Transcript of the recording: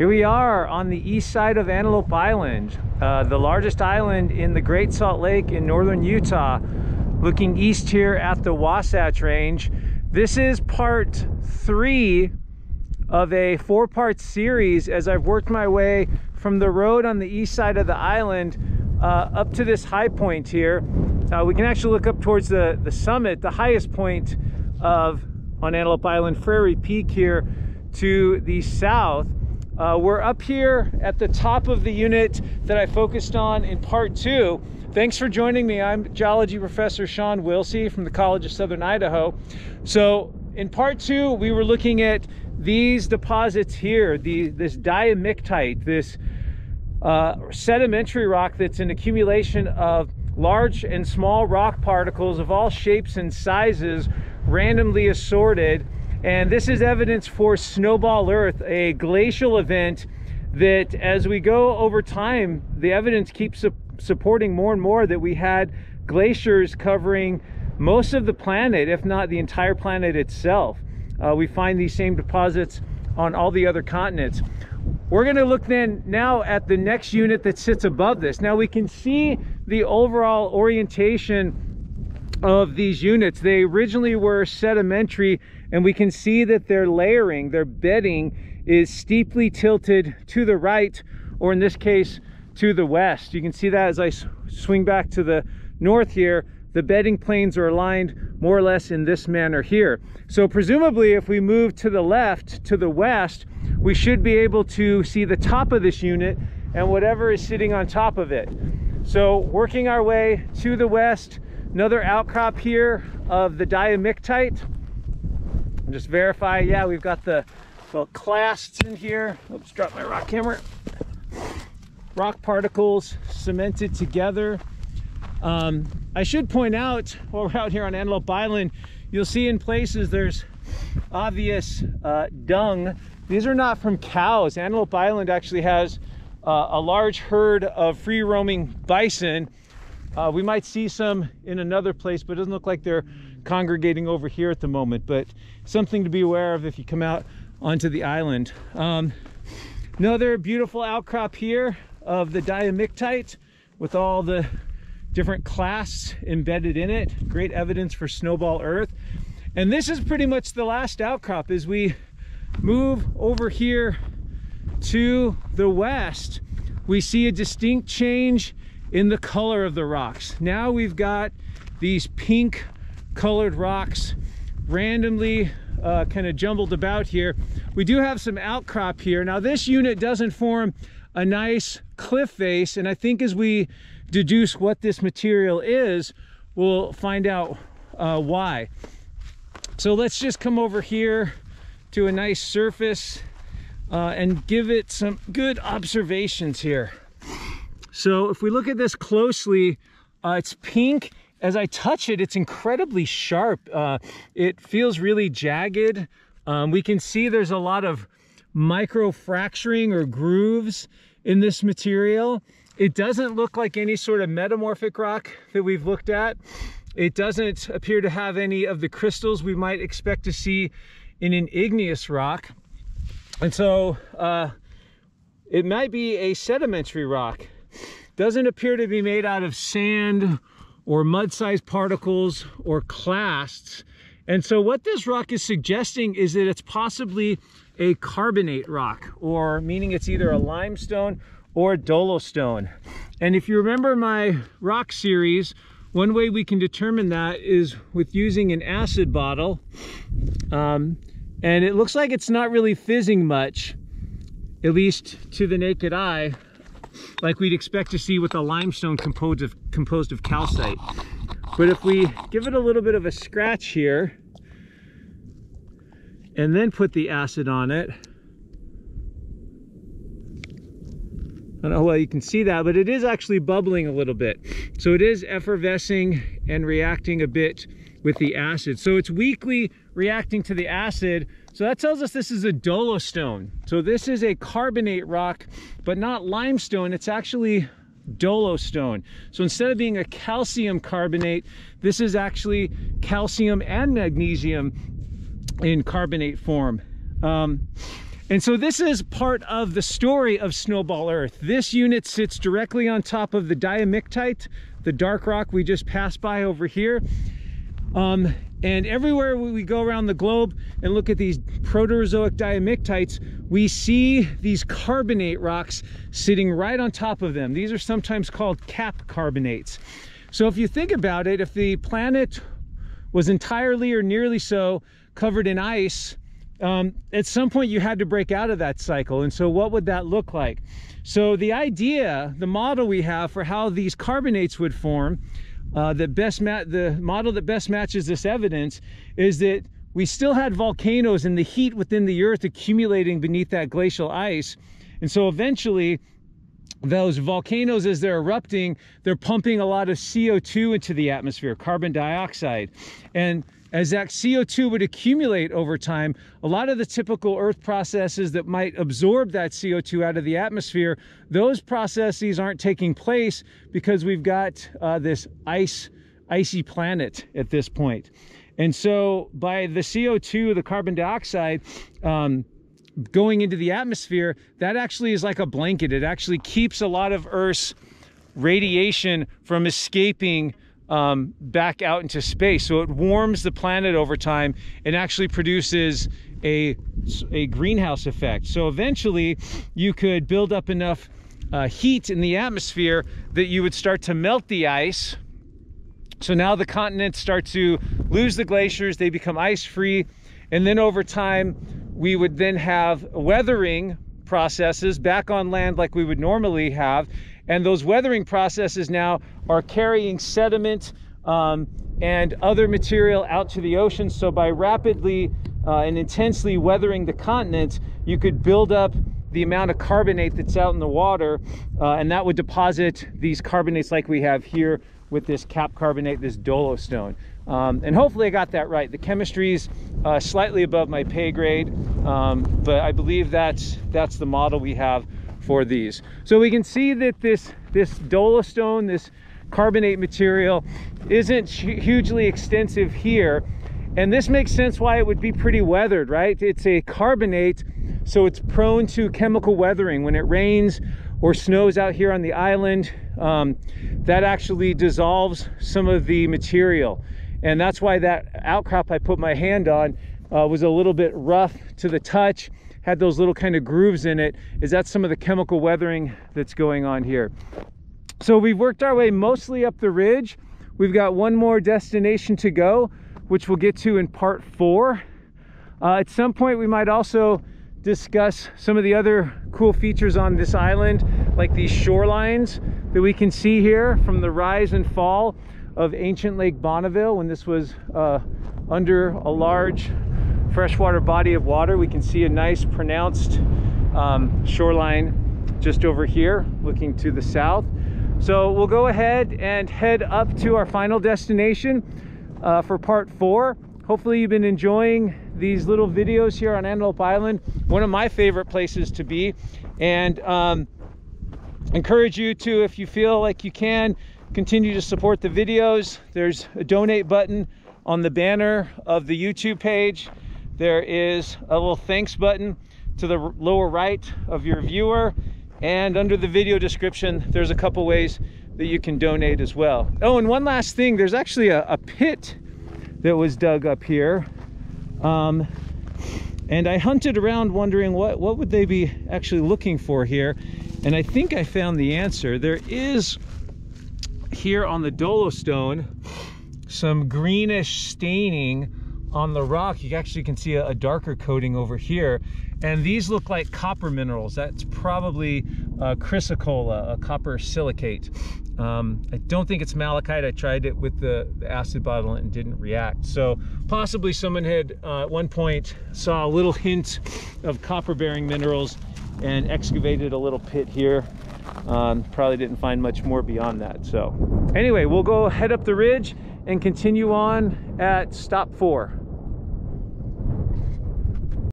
Here we are on the east side of Antelope Island, uh, the largest island in the Great Salt Lake in northern Utah, looking east here at the Wasatch Range. This is part three of a four-part series as I've worked my way from the road on the east side of the island uh, up to this high point here. Uh, we can actually look up towards the, the summit, the highest point of on Antelope Island, Frary Peak here to the south. Uh, we're up here at the top of the unit that I focused on in part two. Thanks for joining me. I'm geology professor Shawn Willsey from the College of Southern Idaho. So in part two, we were looking at these deposits here, the, this diamictite, this uh, sedimentary rock that's an accumulation of large and small rock particles of all shapes and sizes randomly assorted and this is evidence for Snowball Earth, a glacial event that as we go over time, the evidence keeps su supporting more and more that we had glaciers covering most of the planet, if not the entire planet itself. Uh, we find these same deposits on all the other continents. We're gonna look then now at the next unit that sits above this. Now we can see the overall orientation of these units. They originally were sedimentary and we can see that their layering, their bedding is steeply tilted to the right, or in this case, to the west. You can see that as I swing back to the north here, the bedding planes are aligned more or less in this manner here. So presumably if we move to the left, to the west, we should be able to see the top of this unit and whatever is sitting on top of it. So working our way to the west, another outcrop here of the diamictite just verify, yeah, we've got the little clasts in here. Oops, drop my rock hammer. Rock particles cemented together. Um, I should point out, while we're out here on Antelope Island, you'll see in places there's obvious uh, dung. These are not from cows. Antelope Island actually has uh, a large herd of free roaming bison. Uh, we might see some in another place, but it doesn't look like they're congregating over here at the moment, but something to be aware of if you come out onto the island. Um, another beautiful outcrop here of the diamictite with all the different clasts embedded in it. Great evidence for snowball earth. And this is pretty much the last outcrop as we move over here to the west. We see a distinct change in the color of the rocks. Now we've got these pink colored rocks randomly uh, kind of jumbled about here. We do have some outcrop here. Now this unit doesn't form a nice cliff face and I think as we deduce what this material is, we'll find out uh, why. So let's just come over here to a nice surface uh, and give it some good observations here. So if we look at this closely, uh, it's pink as I touch it, it's incredibly sharp. Uh, it feels really jagged. Um, we can see there's a lot of micro fracturing or grooves in this material. It doesn't look like any sort of metamorphic rock that we've looked at. It doesn't appear to have any of the crystals we might expect to see in an igneous rock. And so uh, it might be a sedimentary rock. Doesn't appear to be made out of sand or mud-sized particles or clasts. And so what this rock is suggesting is that it's possibly a carbonate rock, or meaning it's either a limestone or a dolostone. And if you remember my rock series, one way we can determine that is with using an acid bottle. Um, and it looks like it's not really fizzing much, at least to the naked eye like we'd expect to see with a limestone composed of, composed of calcite. But if we give it a little bit of a scratch here, and then put the acid on it, I don't know how well you can see that, but it is actually bubbling a little bit. So it is effervescing and reacting a bit with the acid. So it's weakly reacting to the acid. So that tells us this is a dolostone. So this is a carbonate rock, but not limestone. It's actually dolostone. So instead of being a calcium carbonate, this is actually calcium and magnesium in carbonate form. Um, And so this is part of the story of Snowball Earth. This unit sits directly on top of the diamictite, the dark rock we just passed by over here. Um, and everywhere we go around the globe and look at these Proterozoic diamictites, we see these carbonate rocks sitting right on top of them. These are sometimes called cap carbonates. So if you think about it, if the planet was entirely or nearly so covered in ice, um, at some point you had to break out of that cycle. And so what would that look like? So the idea, the model we have for how these carbonates would form, uh, that best the model that best matches this evidence is that we still had volcanoes and the heat within the earth accumulating beneath that glacial ice. And so eventually those volcanoes, as they're erupting, they're pumping a lot of CO2 into the atmosphere, carbon dioxide. And as that CO2 would accumulate over time, a lot of the typical earth processes that might absorb that CO2 out of the atmosphere, those processes aren't taking place because we've got uh, this ice, icy planet at this point. And so by the CO2, the carbon dioxide, um, going into the atmosphere, that actually is like a blanket. It actually keeps a lot of Earth's radiation from escaping um, back out into space. So it warms the planet over time and actually produces a, a greenhouse effect. So eventually you could build up enough uh, heat in the atmosphere that you would start to melt the ice. So now the continents start to lose the glaciers, they become ice free. And then over time, we would then have weathering processes back on land like we would normally have. And those weathering processes now are carrying sediment um, and other material out to the ocean. So by rapidly uh, and intensely weathering the continent, you could build up the amount of carbonate that's out in the water, uh, and that would deposit these carbonates like we have here with this cap carbonate, this dolostone. Um, and hopefully I got that right. The chemistry's uh, slightly above my pay grade, um, but I believe that's, that's the model we have for these. So we can see that this, this dolostone, this carbonate material isn't hugely extensive here. And this makes sense why it would be pretty weathered, right? It's a carbonate, so it's prone to chemical weathering. When it rains or snows out here on the island, um, that actually dissolves some of the material. And that's why that outcrop I put my hand on uh, was a little bit rough to the touch had those little kind of grooves in it is that some of the chemical weathering that's going on here. So we've worked our way mostly up the ridge. We've got one more destination to go, which we'll get to in part four. Uh, at some point, we might also discuss some of the other cool features on this island, like these shorelines that we can see here from the rise and fall of ancient Lake Bonneville when this was uh, under a large freshwater body of water. We can see a nice pronounced um, shoreline just over here looking to the south. So we'll go ahead and head up to our final destination uh, for part four. Hopefully you've been enjoying these little videos here on Antelope Island, one of my favorite places to be. And um, encourage you to, if you feel like you can, continue to support the videos. There's a donate button on the banner of the YouTube page there is a little thanks button to the lower right of your viewer and under the video description there's a couple ways that you can donate as well. Oh and one last thing there's actually a, a pit that was dug up here um, and I hunted around wondering what what would they be actually looking for here and I think I found the answer. There is here on the dolostone some greenish staining on the rock, you actually can see a, a, darker coating over here. And these look like copper minerals. That's probably uh, chrysocolla, a copper silicate. Um, I don't think it's malachite. I tried it with the, the, acid bottle and didn't react. So possibly someone had uh, at one point saw a little hint of copper bearing minerals and excavated a little pit here. Um, probably didn't find much more beyond that. So anyway, we'll go head up the ridge and continue on at stop four.